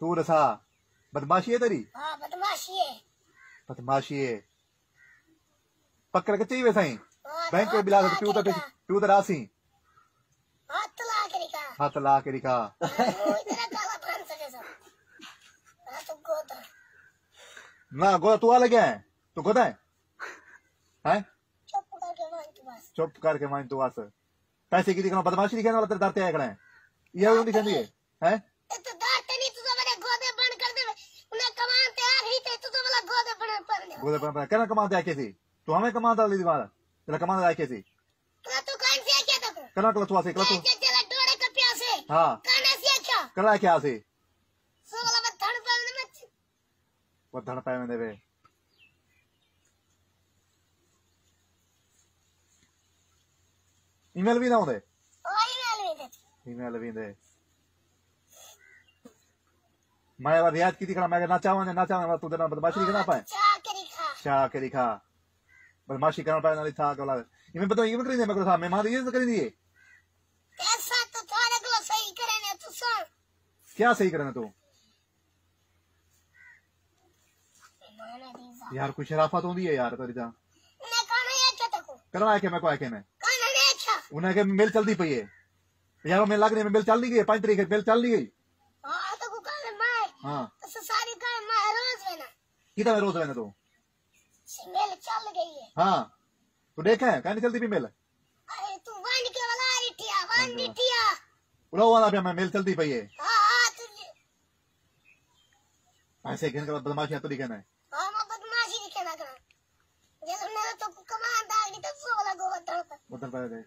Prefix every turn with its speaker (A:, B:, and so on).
A: तू दसा बदमाशी है तेरी?
B: हाँ बदमाशी है।
A: बदमाशी है। पकड़ के चाहिए साईं।
B: हाँ,
A: बैंक में बिला तो
B: रिखा,
A: पियो तो रासी
B: हाथ ला के रिखा।
A: हाथ ला के
B: सब। हाँ, तो गोदा।
A: ना गोदा तू आ लगे है। तू गोदा है। हैं?
B: चुप करके मान तू बस।
A: तू पैसे की दिखाना बदमाशी दिखाने वाला तेरे डरते आए खड़े हैं। ये वो दिखानी है? हैं कहना कमाते आके सी? तू हमें कमाता ली दीवार तेरा कमाता आके सी।
B: से तू?
A: कहना कल तू आसे कल तू।
B: ये चला डोरे का प्यासे
A: हाँ।
B: से
A: कला क्या?
B: सो? वाला मैं धड़ पर मत।
A: वो धड़ पाए में देवे ईमेल भी ना
B: दे।
A: ईमेल भी दे। मैं अब रियाज की दिखना मैं ना चाहूँ ना चाहूँ तू देना बदमाशी दिखना पाए।
B: चा के रिखा
A: शाह के दिखा बदमाशी करना पाए नाली था कला इमे बताओ इमे करी दे मैं को मैं मार ये तो करी दिए
B: ऐसा तो थारे को सही करे ने तू सुन
A: क्या सही करना तू? यार कुछ शराफत होती है यार तेरी ता
B: उन्हें कौन है तको
A: करना है के मैं को आके मैं?
B: है
A: उन्हें के मिल चलती पई है? यार मैं लग रही है मिल चल दी गई पाँच तरीके मिल चल दी गई?
B: हाँ तो को कौन मैं
A: हाँ।
B: तो सारी का मैं रोज में ना।
A: कितना में रोज रहना तू?
B: चल गई है।
A: हाँ तू देखा है नहीं चलती मिल?
B: अरे तू वन के वाला इटिया वन
A: इटिया वाला भी मैं मेल चलती पई है।
B: हाँ हाँ तुझे।
A: ऐसे कहने का बदमाशी बदमाशी तो दिखना है।
B: हाँ मैं बदमाशी दिखना करा। जैसे मेरा तो कमांड आ गई तो सो वाला गोवा धड़ पर
A: उधर पे दे